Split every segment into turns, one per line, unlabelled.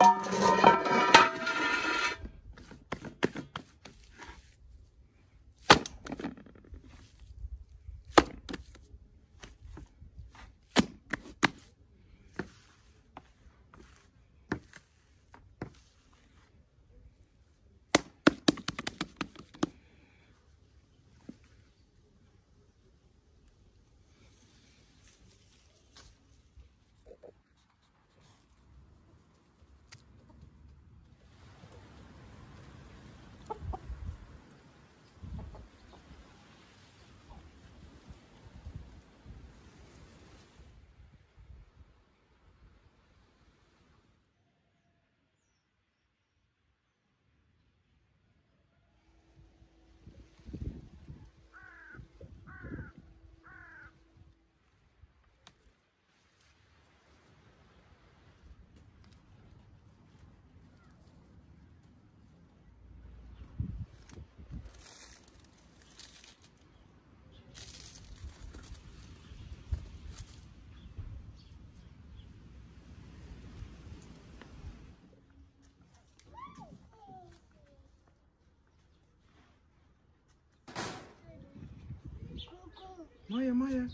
Thank you. 妈呀，妈呀！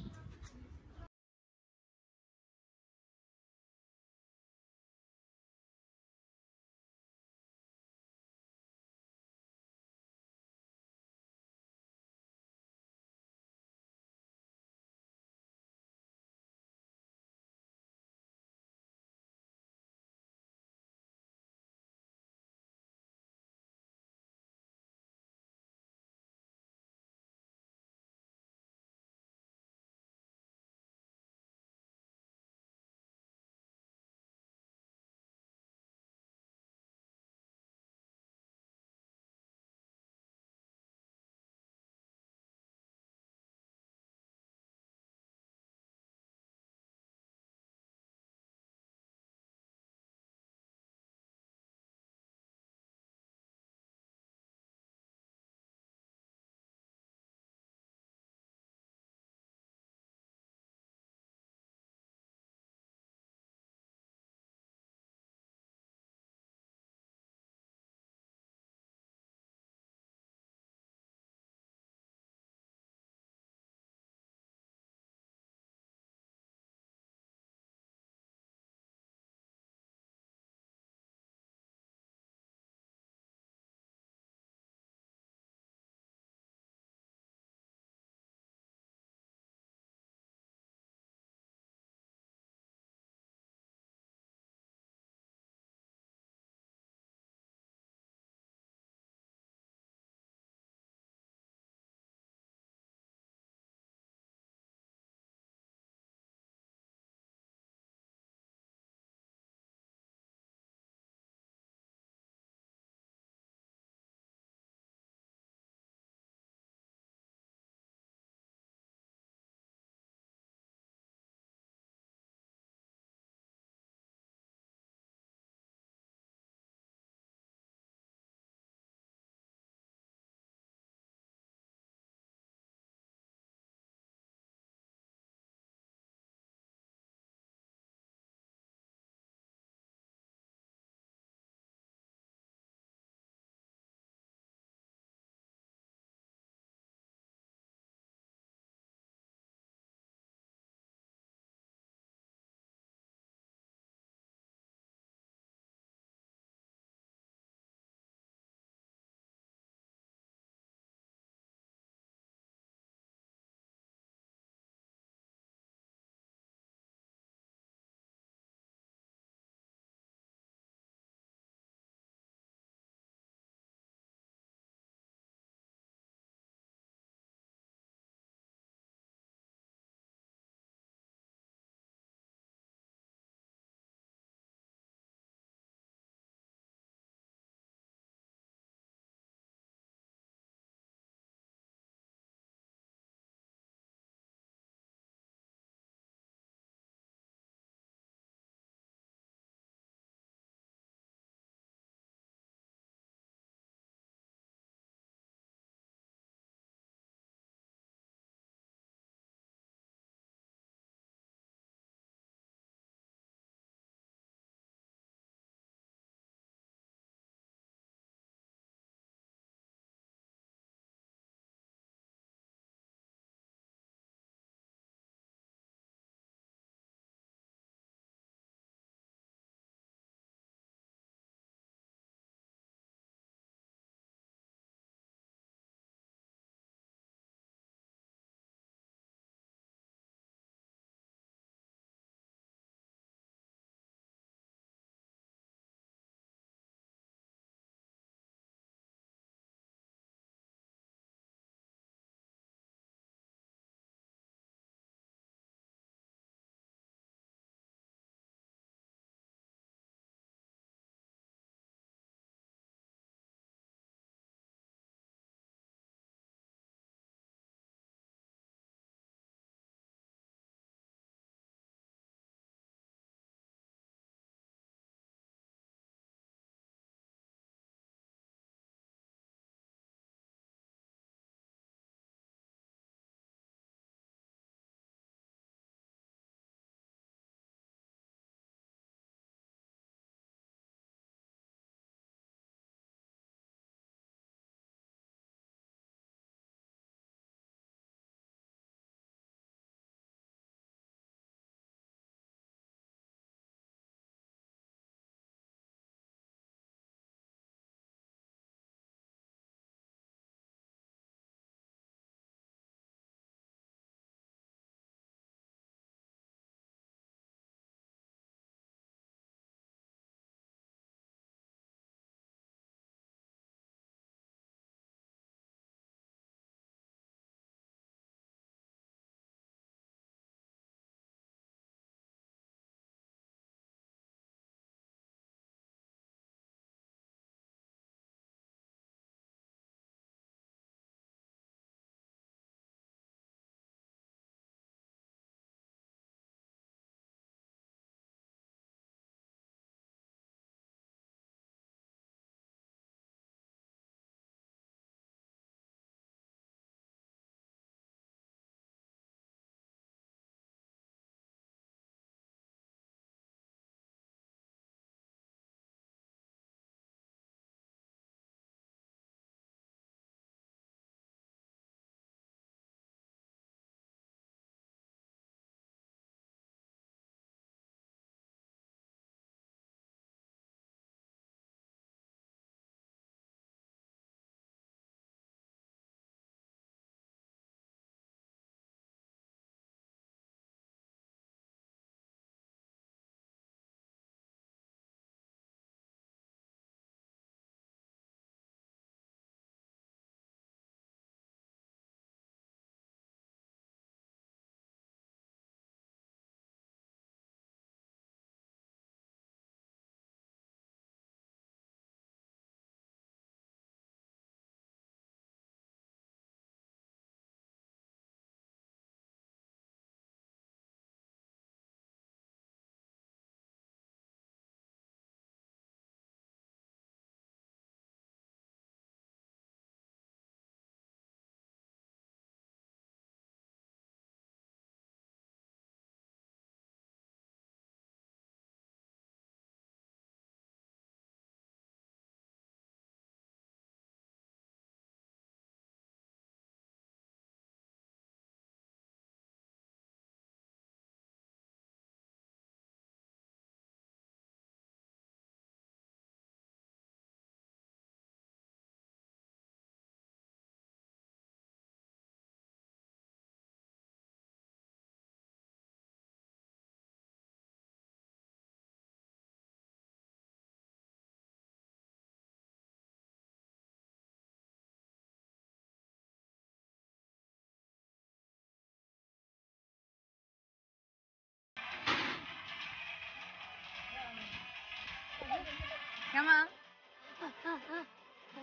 Come on.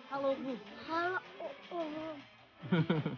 Hello,
Hello.